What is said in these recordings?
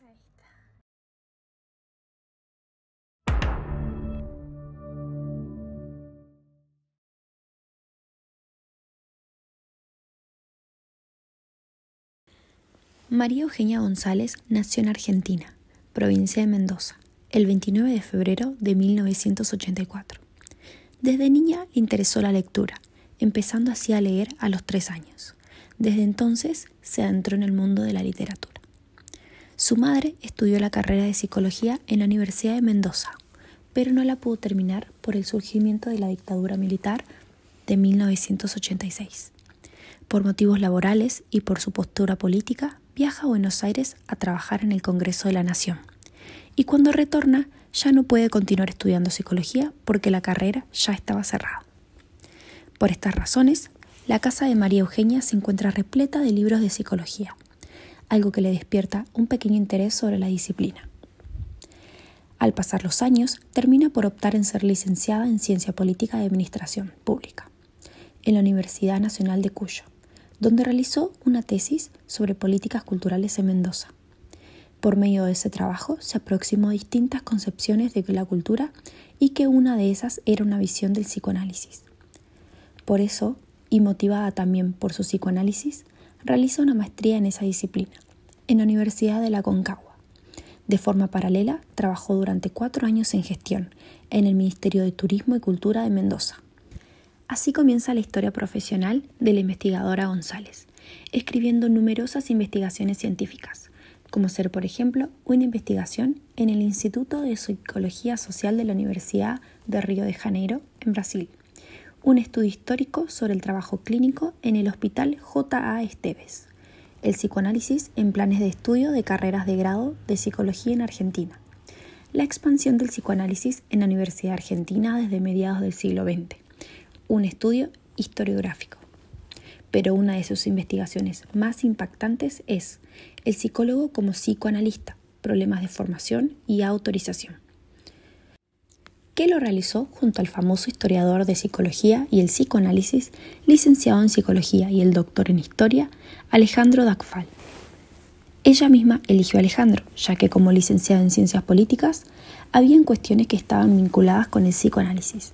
Ahí está. María Eugenia González nació en Argentina, provincia de Mendoza, el 29 de febrero de 1984. Desde niña le interesó la lectura, empezando así a leer a los tres años. Desde entonces se adentró en el mundo de la literatura. Su madre estudió la carrera de psicología en la Universidad de Mendoza, pero no la pudo terminar por el surgimiento de la dictadura militar de 1986. Por motivos laborales y por su postura política, viaja a Buenos Aires a trabajar en el Congreso de la Nación. Y cuando retorna, ya no puede continuar estudiando psicología porque la carrera ya estaba cerrada. Por estas razones, la casa de María Eugenia se encuentra repleta de libros de psicología, algo que le despierta un pequeño interés sobre la disciplina. Al pasar los años, termina por optar en ser licenciada en Ciencia Política de Administración Pública en la Universidad Nacional de Cuyo donde realizó una tesis sobre políticas culturales en Mendoza. Por medio de ese trabajo se aproximó a distintas concepciones de la cultura y que una de esas era una visión del psicoanálisis. Por eso, y motivada también por su psicoanálisis, realiza una maestría en esa disciplina, en la Universidad de la Concagua. De forma paralela, trabajó durante cuatro años en gestión en el Ministerio de Turismo y Cultura de Mendoza. Así comienza la historia profesional de la investigadora González, escribiendo numerosas investigaciones científicas, como ser, por ejemplo, una investigación en el Instituto de Psicología Social de la Universidad de Río de Janeiro, en Brasil, un estudio histórico sobre el trabajo clínico en el Hospital J.A. Esteves, el psicoanálisis en planes de estudio de carreras de grado de psicología en Argentina, la expansión del psicoanálisis en la Universidad Argentina desde mediados del siglo XX, un estudio historiográfico. Pero una de sus investigaciones más impactantes es el psicólogo como psicoanalista, problemas de formación y autorización, que lo realizó junto al famoso historiador de psicología y el psicoanálisis, licenciado en psicología y el doctor en historia, Alejandro Dacfal. Ella misma eligió a Alejandro, ya que como licenciado en ciencias políticas, habían cuestiones que estaban vinculadas con el psicoanálisis.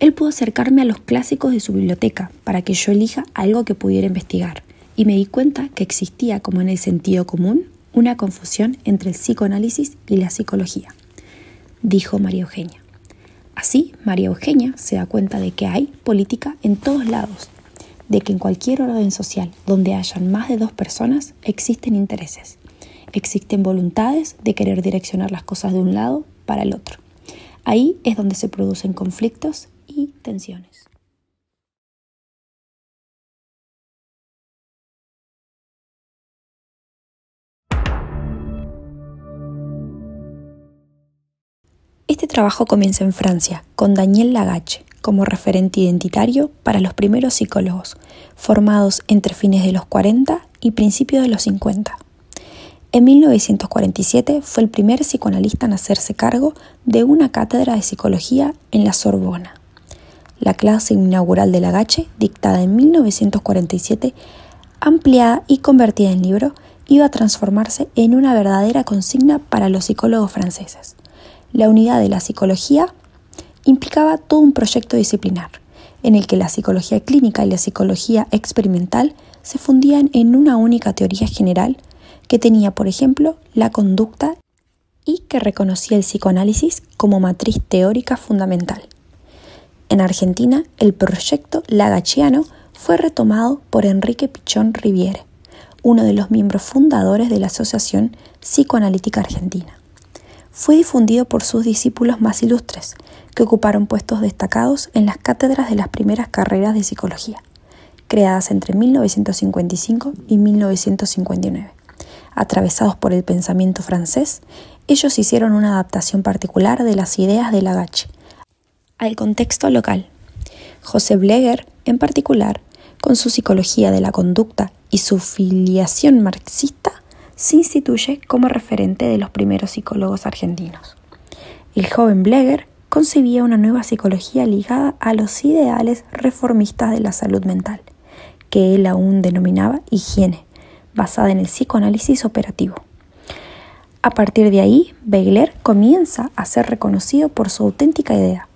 Él pudo acercarme a los clásicos de su biblioteca para que yo elija algo que pudiera investigar, y me di cuenta que existía, como en el sentido común, una confusión entre el psicoanálisis y la psicología, dijo María Eugenia. Así, María Eugenia se da cuenta de que hay política en todos lados, de que en cualquier orden social donde hayan más de dos personas existen intereses, existen voluntades de querer direccionar las cosas de un lado para el otro. Ahí es donde se producen conflictos y tensiones. Este trabajo comienza en Francia, con Daniel Lagache como referente identitario para los primeros psicólogos, formados entre fines de los 40 y principios de los 50. En 1947 fue el primer psicoanalista en hacerse cargo de una cátedra de psicología en la Sorbona. La clase inaugural de Lagache, dictada en 1947, ampliada y convertida en libro, iba a transformarse en una verdadera consigna para los psicólogos franceses. La unidad de la psicología implicaba todo un proyecto disciplinar, en el que la psicología clínica y la psicología experimental se fundían en una única teoría general que tenía, por ejemplo, la conducta y que reconocía el psicoanálisis como matriz teórica fundamental. En Argentina, el proyecto Lagachiano fue retomado por Enrique Pichón Riviere, uno de los miembros fundadores de la Asociación Psicoanalítica Argentina. Fue difundido por sus discípulos más ilustres, que ocuparon puestos destacados en las cátedras de las primeras carreras de psicología, creadas entre 1955 y 1959. Atravesados por el pensamiento francés, ellos hicieron una adaptación particular de las ideas de Lagache al contexto local. José Bleger, en particular, con su psicología de la conducta y su filiación marxista, se instituye como referente de los primeros psicólogos argentinos. El joven Bleger concebía una nueva psicología ligada a los ideales reformistas de la salud mental, que él aún denominaba higiene, basada en el psicoanálisis operativo. A partir de ahí, Beigler comienza a ser reconocido por su auténtica idea.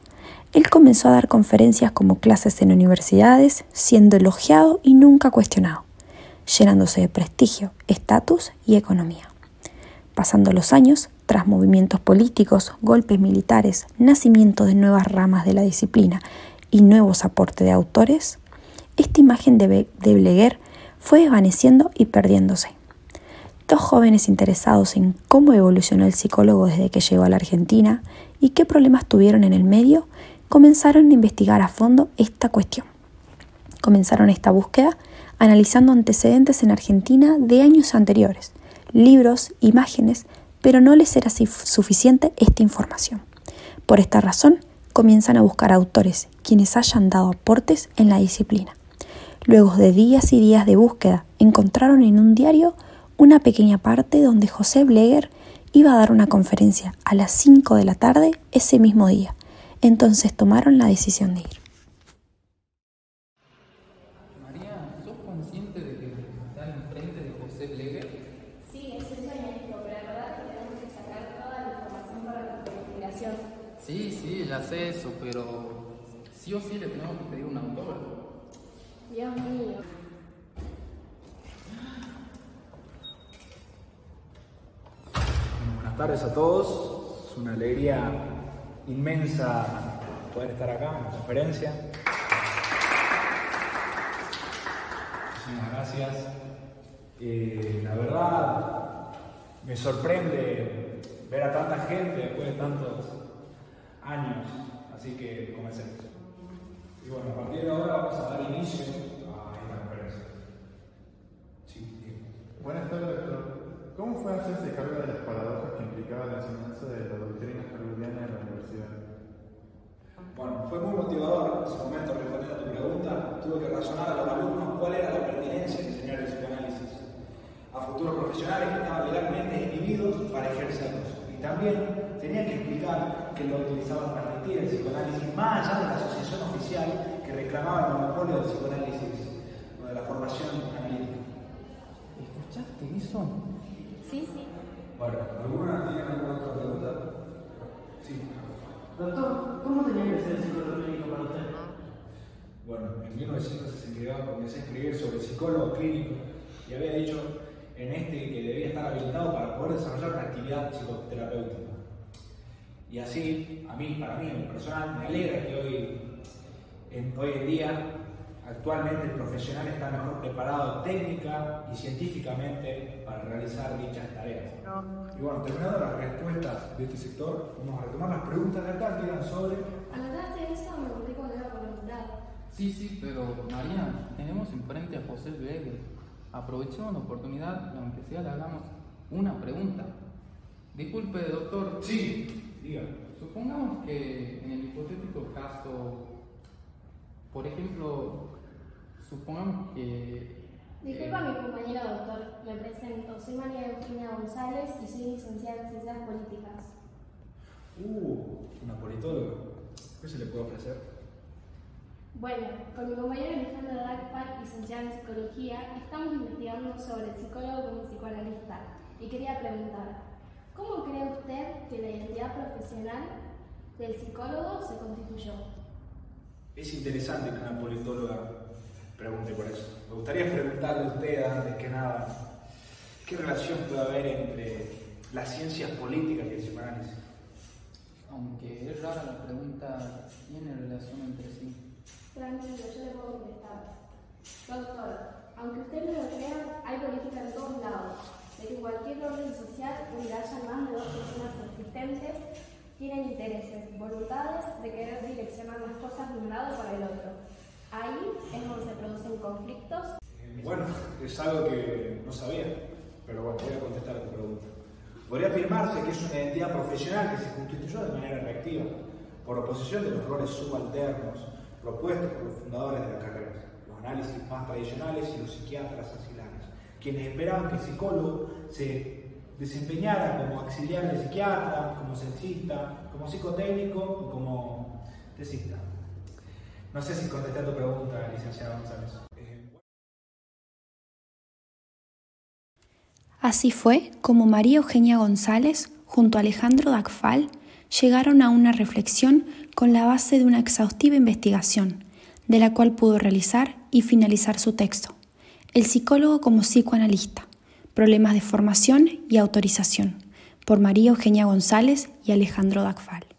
Él comenzó a dar conferencias como clases en universidades, siendo elogiado y nunca cuestionado, llenándose de prestigio, estatus y economía. Pasando los años, tras movimientos políticos, golpes militares, nacimiento de nuevas ramas de la disciplina y nuevos aportes de autores, esta imagen de, Bleguer fue desvaneciendo y perdiéndose. Dos jóvenes interesados en cómo evolucionó el psicólogo desde que llegó a la Argentina y qué problemas tuvieron en el medio, comenzaron a investigar a fondo esta cuestión. Comenzaron esta búsqueda analizando antecedentes en Argentina de años anteriores, libros, imágenes, pero no les era suficiente esta información. Por esta razón, comienzan a buscar autores quienes hayan dado aportes en la disciplina. Luego de días y días de búsqueda, encontraron en un diario una pequeña parte donde José Bleger iba a dar una conferencia a las 5 de la tarde ese mismo día. Entonces tomaron la decisión de ir. Sí, sí, ya sé eso, pero sí o sí le tenemos que pedir un autógrafo. Dios mío. buenas tardes a todos. Es una alegría inmensa poder estar acá en la conferencia. Muchísimas gracias. Eh, la verdad, me sorprende ver a tanta gente después de tantos años. Así que comencemos. Y bueno, a partir de ahora vamos a dar inicio a esta conferencia. Sí, Buenas tardes, doctor. ¿Cómo fue hacerse cargo de las paradojas que implicaba la enseñanza de la doctrina freudiana en la universidad? Bueno, fue muy motivador en ese momento respondiendo a tu pregunta. Tuve que razonar a los alumnos cuál era la pertinencia de enseñar el psicoanálisis a futuros profesionales que estaban legalmente inhibidos para ejercerlos. Y también tenía que explicar que lo utilizaban para mentir el psicoanálisis, más allá de la asociación oficial que reclamaba el monopolio del psicoanálisis o de la formación analítica. ¿Escuchaste eso? Sí, sí. Bueno, ¿alguna tiene alguna otra pregunta? Sí. Doctor, ¿cómo tenía que ser el psicólogo clínico para usted? Bueno, en 1962 comencé a escribir sobre psicólogo clínico y había dicho en este que debía estar habilitado para poder desarrollar una actividad psicoterapéutica. Y así, a mí, para mí, en lo personal, me alegra que hoy en, hoy en día, actualmente el profesional está mejor preparado técnica y científicamente para realizar dichas tareas. Y bueno, terminando las respuestas de este sector, vamos a retomar las preguntas de acá que eran sobre... ¿Anotaste eso o me conté cuando iba a Sí, sí, pero María, tenemos enfrente a José Weber. Aprovechemos la oportunidad, aunque sea le hagamos una pregunta. Disculpe, doctor. Sí. Supongamos que en el hipotético caso, por ejemplo, supongamos que... Disculpa a mi compañero doctor, me presento. Soy María Eugenia González y soy licenciada en Ciencias Políticas. Uh, una politóloga. ¿Qué se le puede ofrecer? Bueno, con mi compañero Alejandro Dagpar, licenciado en Psicología, estamos investigando sobre el psicólogo como psicoanalista y quería preguntar, ¿Cómo cree usted que la identidad profesional del psicólogo se constituyó? Es interesante que una politóloga pregunte por eso. Me gustaría preguntarle a usted, antes que nada, ¿qué relación puede haber entre las ciencias políticas y el psicoanálisis? Aunque es rara la pregunta, tiene relación entre sí. Tranquilo, yo le puedo contestar. Doctor, aunque usted no lo crea, hay política en todos lados de que cualquier orden social donde haya más de dos personas existentes tienen intereses, voluntades de querer direccionar las cosas de un lado para el otro. Ahí es donde se producen conflictos. Bueno, es algo que no sabía, pero bueno, voy a contestar a tu pregunta. Podría afirmarse que es una identidad profesional que se constituyó de manera reactiva, por oposición de los roles subalternos propuestos por los fundadores de la carrera, los análisis más tradicionales y los psiquiatras asilados quienes esperaban que el psicólogo se desempeñara como auxiliar de psiquiatra, como censista, como psicotécnico o como tesista. No sé si contesté tu pregunta, licenciado González. Así fue como María Eugenia González, junto a Alejandro Dacfal, llegaron a una reflexión con la base de una exhaustiva investigación, de la cual pudo realizar y finalizar su texto. El psicólogo como psicoanalista, problemas de formación y autorización, por María Eugenia González y Alejandro Dacfal.